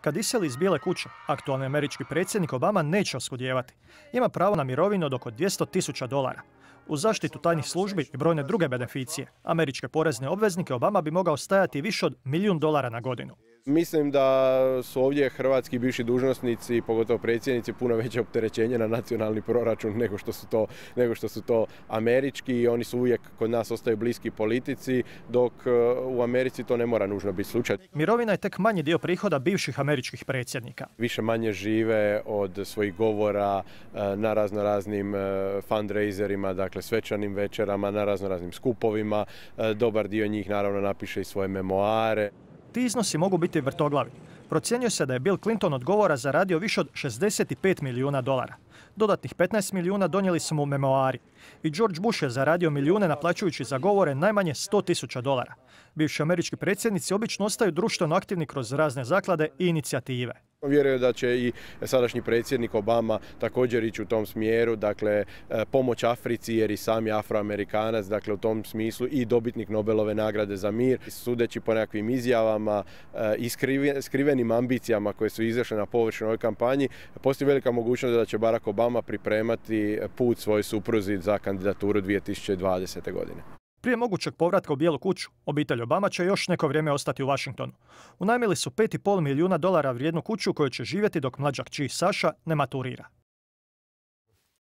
Kad iseli iz Bijele kuće, aktualni američki predsjednik Obama neće oskudjevati. Ima pravo na mirovinu od oko 200 tisuća dolara. U zaštitu tajnih službi i brojne druge beneficije, američke porezne obveznike Obama bi mogao stajati više od milijun dolara na godinu. Mislim da su ovdje hrvatski bivši dužnosnici, pogotovo predsjednici, puno veće opterećenje na nacionalni proračun nego što su to, nego što su to američki i oni su uvijek kod nas ostaju bliski politici, dok e, u Americi to ne mora nužno biti slučaj. Mirovina je tek manji dio prihoda bivših američkih predsjednika. Više manje žive od svojih govora e, na razno raznim e, fundraiserima, dakle svečanim večerama, na razno raznim skupovima. Dobar dio njih naravno napiše i svoje memoare. Ti iznosi mogu biti vrtoglavi. Procjenjuje se da je Bill Clinton od govora zaradio više od 65 milijuna dolara. Dodatnih 15 milijuna donijeli su mu memoari. I George Bush je zaradio milijune naplaćujući za govore najmanje 100 tisuća dolara. Bivši američki predsjednici obično ostaju društveno aktivni kroz razne zaklade i inicijative. Vjerujem da će i sadašnji predsjednik Obama također ići u tom smjeru, dakle e, pomoć Africi jer i sam je afroamerikanac, dakle u tom smislu i dobitnik Nobelove nagrade za mir. Sudeći po nekakvim izjavama e, i skrivenim ambicijama koje su izašle na površinu ovoj kampanji, postoji velika mogućnost da će Barack Obama pripremati put svojoj supruzi za kandidaturu 2020. godine. Prije mogućeg povratka u Bijelu kuću, obitelj Obama će još neko vrijeme ostati u Washingtonu. Unajmili su 5,5 milijuna dolara vrijednu kuću u će živjeti dok mlađak čiji Saša ne maturira.